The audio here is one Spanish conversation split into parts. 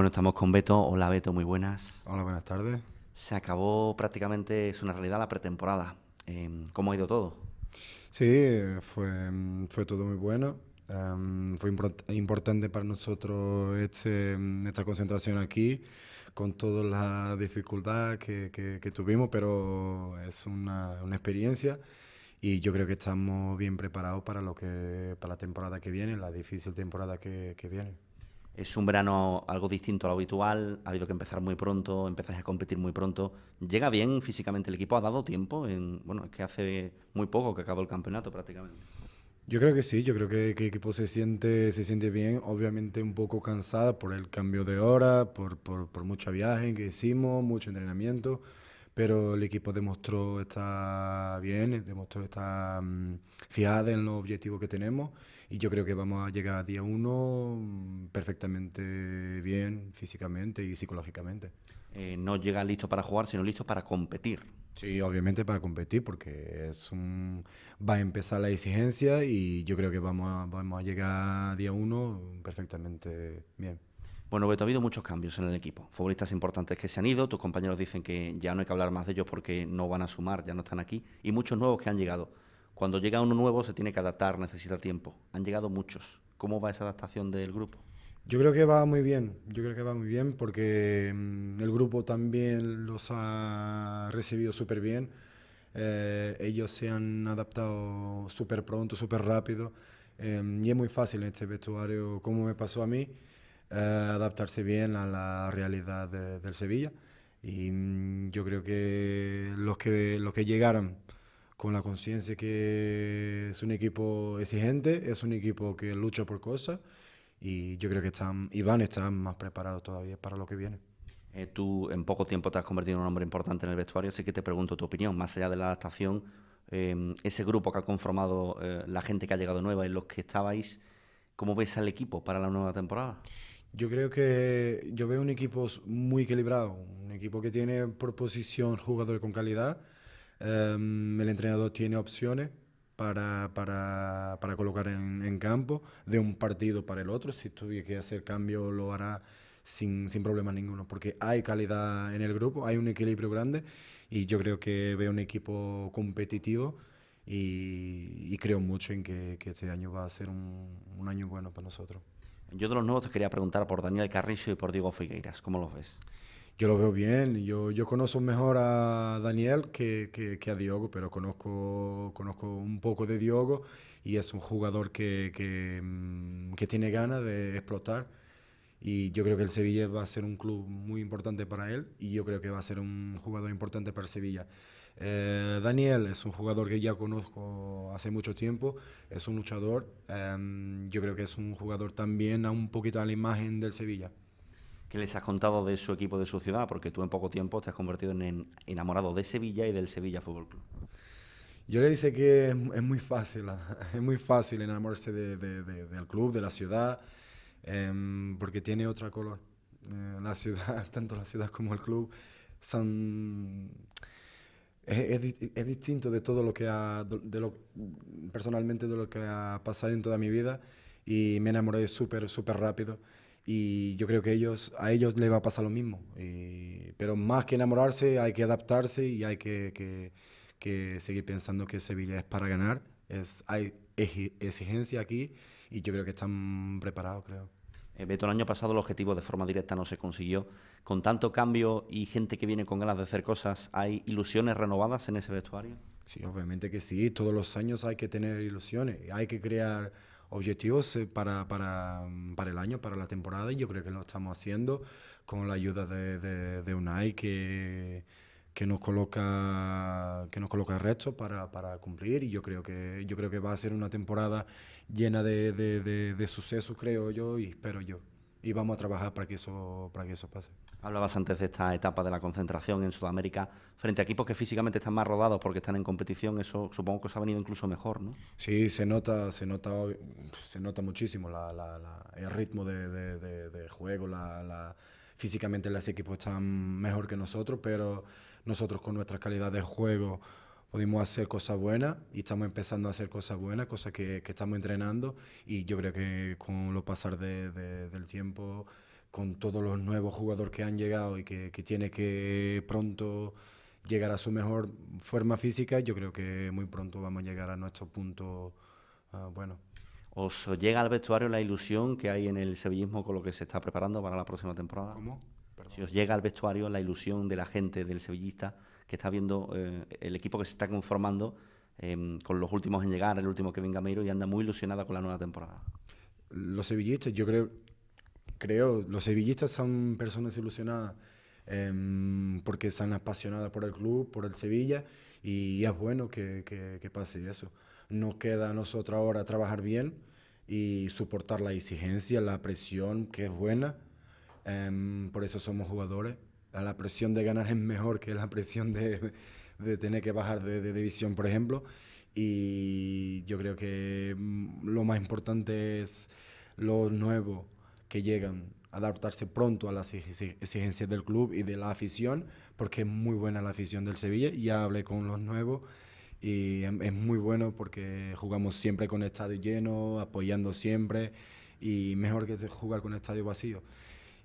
Bueno, estamos con Beto. Hola Beto, muy buenas. Hola, buenas tardes. Se acabó prácticamente, es una realidad, la pretemporada. Em, ¿Cómo ha ido todo? Sí, fue, fue todo muy bueno. Em, fue importante para nosotros este, esta concentración aquí, con toda la dificultad que, que, tuvimos, pero es una, una, experiencia y yo creo que estamos bien preparados para, lo que, para la temporada que viene, la difícil temporada que, que viene. Es un verano algo distinto a lo habitual, ha habido que empezar muy pronto, empezáis a competir muy pronto. ¿Llega bien físicamente el equipo? ¿Ha dado tiempo? En, bueno, es que hace muy poco que acabó el campeonato prácticamente. Yo creo que sí, yo creo que, el equipo se siente, se siente bien, obviamente un poco cansada por el cambio de hora, por, por, por mucho viaje que hicimos, mucho entrenamiento, pero el equipo demostró estar bien, demostró estar um, fijada en los objetivos que tenemos y yo creo que vamos a llegar a día uno mm, perfectamente bien físicamente y psicológicamente. Eh, no llega listo para jugar, sino listo para competir. Sí, obviamente para competir, porque es un, va a empezar la exigencia y yo creo que vamos a, vamos a llegar a día uno perfectamente bien. Bueno, Beto, ha habido muchos cambios en el equipo. Futbolistas importantes que se han ido, tus compañeros dicen que ya no hay que hablar más de ellos porque no van a sumar, ya no están aquí, y muchos nuevos que han llegado. Cuando llega uno nuevo se tiene que adaptar, necesita tiempo. Han llegado muchos. ¿Cómo va esa adaptación del grupo? Yo creo que va muy bien, yo creo que va muy bien porque mm, el grupo también los ha recibido súper bien. Eh, ellos se han adaptado súper pronto, súper rápido em, y es muy fácil en este vestuario, como me pasó a mí, eh, adaptarse bien a la realidad del Sevilla. Y mm, yo creo que los que, los que llegaron con la conciencia que es un equipo exigente, es un equipo que lucha por cosas y yo creo que están, a estar más preparados todavía para lo que viene. Eh, tú en poco tiempo te has convertido en un hombre importante en el vestuario, así que te pregunto tu opinión, más allá de la adaptación, em, ese grupo que ha conformado eh, la gente que ha llegado nueva y los que estabais, ¿cómo ves al equipo para la nueva temporada? Yo creo que yo veo un equipo muy equilibrado, un equipo que tiene por posición jugadores con calidad, Em, el entrenador tiene opciones para, para, para colocar en, campo de un partido para el otro. Si tuviera que hacer cambio, lo hará sin, sin problema ninguno, porque hay calidad en el grupo, hay un equilibrio grande y yo creo que veo un equipo competitivo y, creo mucho en que, este año va a ser un año bueno para nosotros. Yo de los nuevos te quería preguntar por Daniel Carrillo y por Diego Figueiras, ¿cómo los ves? Yo lo veo bien. Yo, yo conozco mejor a Daniel que, que, a Diogo, pero conozco, conozco un poco de Diogo y es un jugador que, que, mm, que, tiene ganas de explotar. Y yo creo que el Sevilla va a ser un club muy importante para él y yo creo que va a ser un jugador importante para el Sevilla. Eh, Daniel es un jugador que ya conozco hace mucho tiempo, es un luchador. Em, yo creo que es un jugador también a un poquito a la imagen del Sevilla. ¿Qué les has contado de su equipo, de su ciudad? Porque tú en poco tiempo te has convertido en enamorado de Sevilla y del Sevilla Fútbol Club. Yo le dice que es, muy fácil, es muy fácil enamorarse del club, de la ciudad, em, porque tiene otra color. Eh, la ciudad, tanto la ciudad como el club, son es, es, distinto de todo lo que ha, de lo, personalmente de lo que ha pasado en toda mi vida y me enamoré súper, súper rápido y yo creo que ellos, a ellos les va a pasar lo mismo. pero más que enamorarse, hay que adaptarse y hay que, que, que, seguir pensando que Sevilla es para ganar. Es, hay exigencia aquí y yo creo que están preparados, creo. Eh, Beto, el año pasado el objetivo de forma directa no se consiguió. Con tanto cambio y gente que viene con ganas de hacer cosas, ¿hay ilusiones renovadas en ese vestuario? Sí, obviamente que sí. Todos los años hay que tener ilusiones. Hay que crear objetivos eh, para, para, para, el año, para la temporada, y yo creo que lo estamos haciendo con la ayuda de, de, UNAI que, que nos coloca que nos coloca retos para, para, cumplir y yo creo que yo creo que va a ser una temporada llena de, de, de sucesos creo yo y espero yo y vamos a trabajar para que eso para que eso pase Hablabas antes de esta etapa de la concentración en Sudamérica frente a equipos que físicamente están más rodados porque están en competición. Eso supongo que os ha venido incluso mejor, ¿no? Sí, se nota, se nota, se nota muchísimo el ritmo de, juego. La, físicamente los equipos están mejor que nosotros, pero nosotros con nuestra calidad de juego pudimos hacer cosas buenas y estamos empezando a hacer cosas buenas, cosas que, estamos entrenando y yo creo que con lo pasar del tiempo con todos los nuevos jugadores que han llegado y que, que tiene que pronto llegar a su mejor forma física, yo creo que muy pronto vamos a llegar a nuestro punto uh, bueno. ¿Os llega al vestuario la ilusión que hay en el sevillismo con lo que se está preparando para la próxima temporada? ¿Cómo? Si os llega al vestuario la ilusión de la gente, del sevillista, que está viendo eh, el equipo que se está conformando eh, con los últimos en llegar, el último Kevin Gameiro, y anda muy ilusionada con la nueva temporada. Los sevillistas, yo creo, creo, los sevillistas son personas ilusionadas eh, porque están apasionadas por el club, por el Sevilla, y es bueno que, que, que pase eso. Nos queda a nosotros ahora trabajar bien y soportar la exigencia, la presión, que es buena. Um, por eso somos jugadores. La presión de ganar es mejor que la presión de, de tener que bajar de, de, división, por ejemplo. Y yo creo que mm, lo más importante es los nuevos que llegan, adaptarse pronto a las exigencias del club y de la afición, porque es muy buena la afición del Sevilla. Ya hablé con los nuevos y es muy bueno porque jugamos siempre con estadio lleno, apoyando siempre y mejor que jugar con estadio vacío.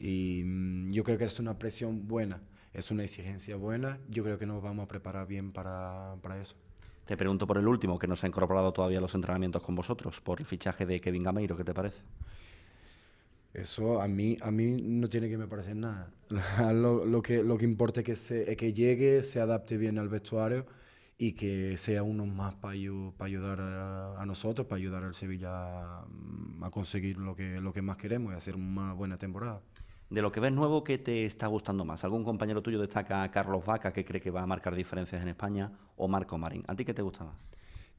Y mm, yo creo que es una presión buena, es una exigencia buena. Yo creo que nos vamos a preparar bien para, para eso. Te pregunto por el último, que no se ha incorporado todavía a los entrenamientos con vosotros, por el fichaje de Kevin Gameiro, ¿qué te parece? Eso a mí, a mí no tiene que me parecer nada. lo, lo, que, lo que importa es que, se, que llegue, se adapte bien al vestuario y que sea uno más para pa ayudar a, a, nosotros, para ayudar al Sevilla a, a conseguir lo que, lo que más queremos y hacer una buena temporada. De lo que ves nuevo, ¿qué te está gustando más? ¿Algún compañero tuyo destaca a Carlos Vaca, que cree que va a marcar diferencias en España, o Marco Marín? ¿A ti qué te gusta más?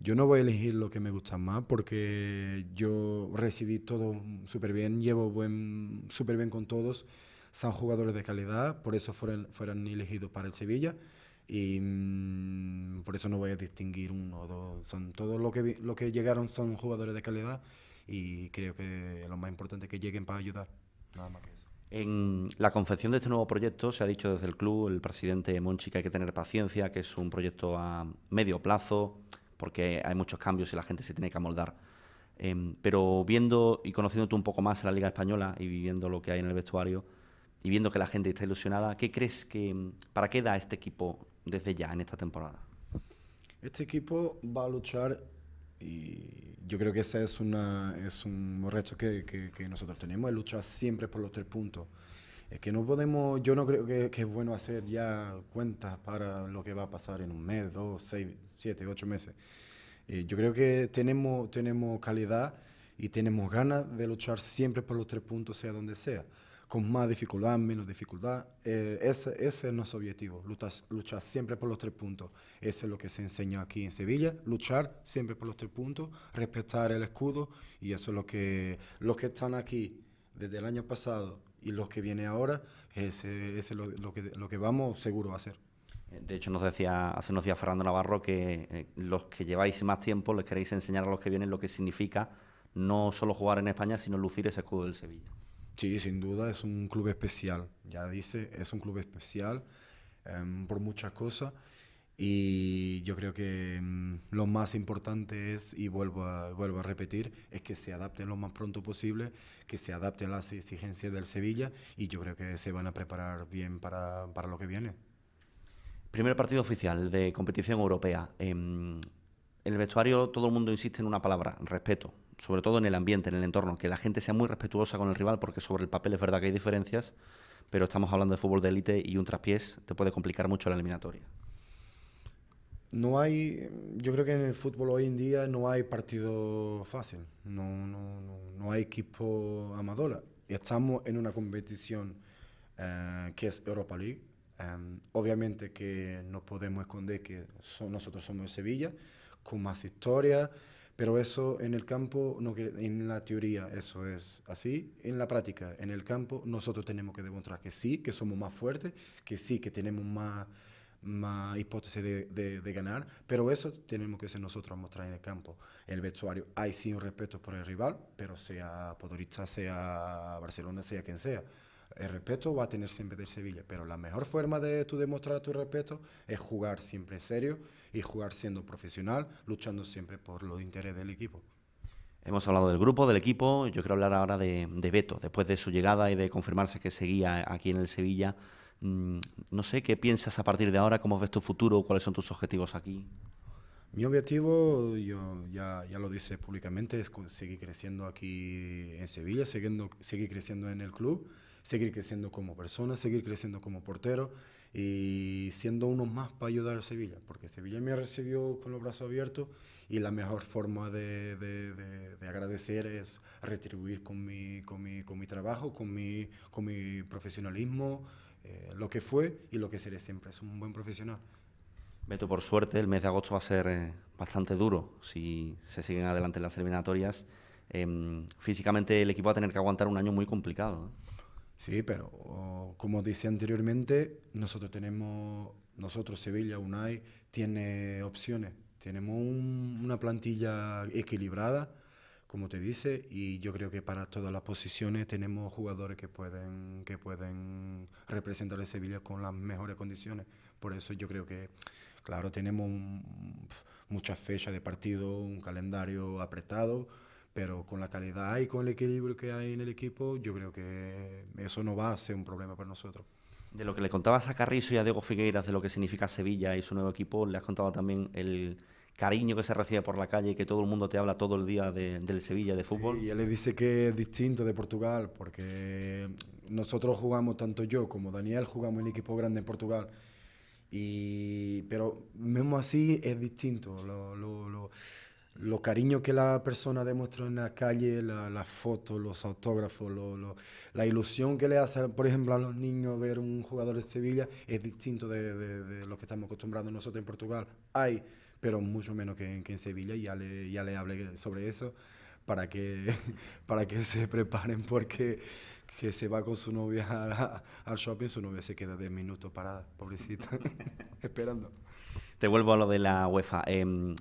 Yo no voy a elegir lo que me gusta más porque yo recibí todo súper bien, llevo buen, súper bien con todos, son jugadores de calidad, por eso fueron, fueron elegidos para el Sevilla y mmm, por eso no voy a distinguir uno o dos, son todos los que, lo que llegaron son jugadores de calidad y creo que lo más importante es que lleguen para ayudar, nada más que eso. En la confección de este nuevo proyecto se ha dicho desde el club, el presidente Monchi, que hay que tener paciencia, que es un proyecto a medio plazo, porque hay muchos cambios y la gente se tiene que amoldar. Eh, pero viendo y conociéndote un poco más la Liga Española y viviendo lo que hay en el vestuario y viendo que la gente está ilusionada, ¿qué crees que, para qué da este equipo desde ya en esta temporada? Este equipo va a luchar y yo creo que ese es, una, es un reto que, que, que nosotros tenemos, es luchar siempre por los tres puntos. Es que no podemos, yo no creo que, que, es bueno hacer ya cuentas para lo que va a pasar en un mes, dos, seis, siete, ocho meses. Eh, yo creo que tenemos, tenemos calidad y tenemos ganas de luchar siempre por los tres puntos, sea donde sea con más dificultad, menos dificultad. Eh, ese, es nuestro objetivo, luchar, siempre por los tres puntos. Eso es lo que se enseña aquí en Sevilla, luchar siempre por los tres puntos, respetar el escudo y eso es lo que los que están aquí desde el año pasado y los que vienen ahora, ese, ese es lo, que, lo que vamos seguro a hacer. De hecho, nos decía hace unos días Fernando Navarro que eh, los que lleváis más tiempo les queréis enseñar a los que vienen lo que significa no solo jugar en España, sino lucir ese escudo del Sevilla. Sí, sin duda es un club especial. Ya dice, es un club especial um, por muchas cosas. Y yo creo que um, lo más importante es, y vuelvo a, vuelvo a repetir, es que se adapten lo más pronto posible, que se adapten a las exigencias del Sevilla y yo creo que se van a preparar bien para, para lo que viene. Primer partido oficial de competición europea. en el vestuario todo el mundo insiste en una palabra, respeto sobre todo en el ambiente, en el entorno, que la gente sea muy respetuosa con el rival, porque sobre el papel es verdad que hay diferencias, pero estamos hablando de fútbol de élite y un traspiés te puede complicar mucho la eliminatoria. No hay, yo creo que en el fútbol hoy en día no hay partido fácil, no, no, no, hay equipo amadora. Estamos en una competición eh, que es Europa League. Um, obviamente que no podemos esconder que nosotros somos Sevilla, con más historia, pero eso en el campo, no, en la teoría eso es así, en la práctica, en el campo nosotros tenemos que demostrar que sí, que somos más fuertes, que sí, que tenemos más, más hipótesis de, de, ganar, pero eso tenemos que ser nosotros a mostrar en el campo. El vestuario hay sí un respeto por el rival, pero sea Podoriza, sea Barcelona, sea quien sea. El respeto va a tener siempre del Sevilla, pero la mejor forma de tu demostrar tu respeto es jugar siempre serio y jugar siendo profesional, luchando siempre por los intereses del equipo. Hemos hablado del grupo, del equipo, yo quiero hablar ahora de, de Beto, después de su llegada y de confirmarse que seguía aquí en el Sevilla. Mm, no sé, ¿qué piensas a partir de ahora? ¿Cómo ves tu futuro? ¿Cuáles son tus objetivos aquí? Mi objetivo, yo ya, ya lo dice públicamente, es seguir creciendo aquí en Sevilla, siguiendo, seguir creciendo en el club, seguir creciendo como persona, seguir creciendo como portero y siendo uno más para ayudar a Sevilla, porque Sevilla me recibió con los brazos abiertos y la mejor forma de, de, de, agradecer es retribuir con mi, con mi, con mi trabajo, con mi, con mi profesionalismo, eh, lo que fue y lo que seré siempre. Es un buen profesional. Beto, por suerte, el mes de agosto va a ser eh, bastante duro si se siguen adelante las eliminatorias. Em, físicamente el equipo va a tener que aguantar un año muy complicado. Sí, pero como decía anteriormente, nosotros tenemos, nosotros Sevilla, UNAI, tiene opciones. Tenemos una plantilla equilibrada, como te dice, y yo creo que para todas las posiciones tenemos jugadores que pueden, que pueden representar a Sevilla con las mejores condiciones. Por eso yo creo que Claro, tenemos muchas fechas de partido, un calendario apretado, pero con la calidad y con el equilibrio que hay en el equipo, yo creo que eso no va a ser un problema para nosotros. De lo que le contabas a Carrizo y a Diego Figueiras de lo que significa Sevilla y su nuevo equipo, le has contado también el cariño que se recibe por la calle y que todo el mundo te habla todo el día de, del Sevilla de fútbol. Y él le dice que es distinto de Portugal, porque nosotros jugamos, tanto yo como Daniel, jugamos en equipo grande en Portugal y, pero mismo así es distinto. Lo, lo, lo, lo cariño que la persona demuestra en la calle, las la fotos, los autógrafos, la ilusión que le hace, por ejemplo, a los niños ver un jugador de Sevilla es distinto de, de, lo que estamos acostumbrados nosotros en Portugal. Hay, pero mucho menos que, que en Sevilla, y ya le, ya le hablé sobre eso para que, para que se preparen porque que se va con su novia al, shopping, su novia se queda 10 minutos parada, pobrecita, esperando. Te vuelvo a lo de la UEFA. Em,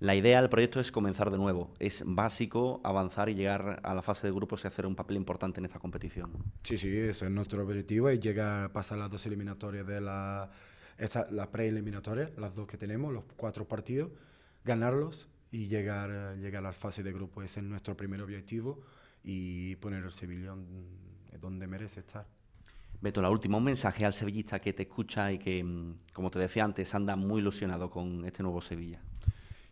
la idea del proyecto es comenzar de nuevo. Es básico avanzar y llegar a la fase de grupos y hacer un papel importante en esta competición. Sí, sí, eso es nuestro objetivo, es llegar, pasar las dos eliminatorias de la, esta, la preeliminatoria, las dos que tenemos, los cuatro partidos, ganarlos y llegar, llegar a la fase de grupo. Ese es nuestro primer objetivo y poner el Sevilla donde merece estar. Beto, la última, un mensaje al sevillista que te escucha y que, mm, como te decía antes, anda muy ilusionado con este nuevo Sevilla.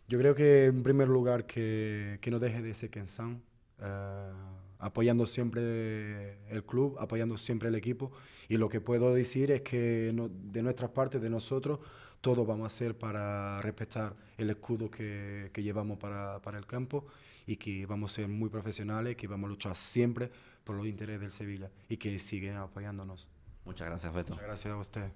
Yo creo que, en primer lugar, que, que no deje de ser quien son, eh, apoyando siempre el club, apoyando siempre el equipo. Y lo que puedo decir es que de nuestras partes, de nosotros, todo vamos a hacer para respetar el escudo que, que llevamos para, para el campo y que vamos a ser muy profesionales, que vamos a luchar siempre por los intereses del Sevilla y que siguen apoyándonos. Muchas gracias, Beto. Muchas gracias a usted.